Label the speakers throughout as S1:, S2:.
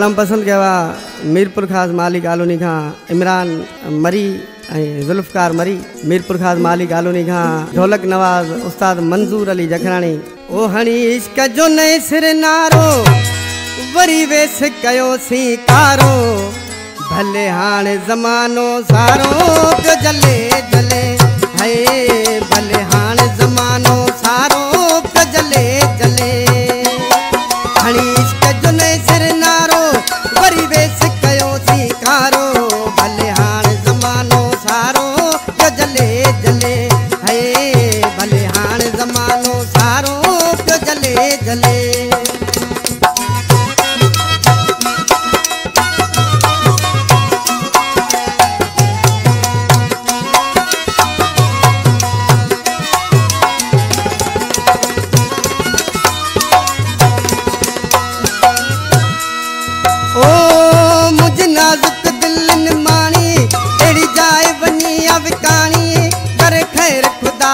S1: कलम पसंद के वा मीरपुर खास मालिक आलोनी खां, इमरान मरी ऐं ज़ुल्फकार मरी, मीरपुर खास मालिक आलोनी खां, ढोलक नवाज़ उस्ताद मंज़ूर अली जखराणी। ओ हणी इश्क जो नए सिर नारो, वरी वेस कयोसीं कारो, भले हाणे ज़मानो सारो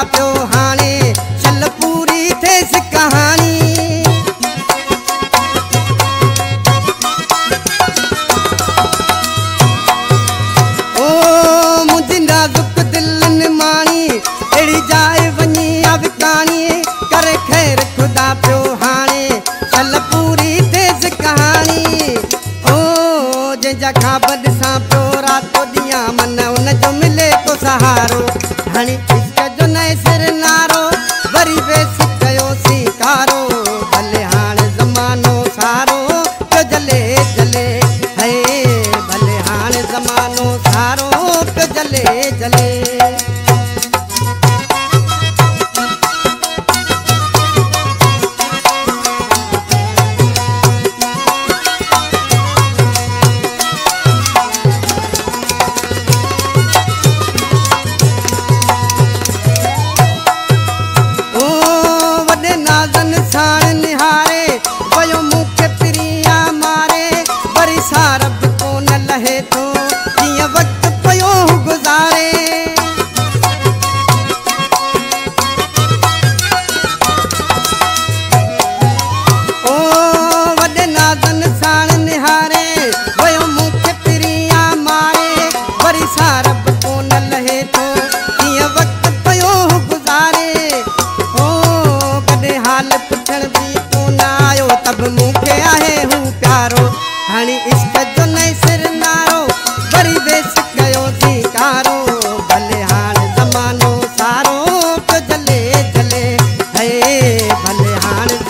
S1: पियो தான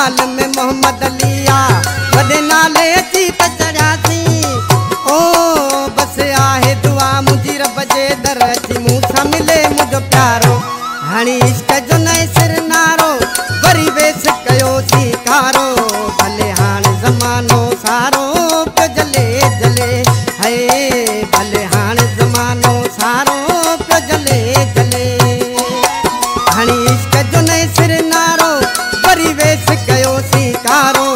S1: حال ۾ محمد ليا وڏي نالي ٿي پچڙا ٿي. او بس آهي دعا منهنجي رب جي در جي مسا ملي منهنجو پيارو. هڻي عشق جو نئي سر نعرو وري ويس ڪيو سي ڪارو ڀلي حال زمانو سارو جلي جلي. هي ڀلي حال زمانو سارو جلي جلي. هڻي عشق جو نئي سر نعرو परिवेश कयो स्वीकारो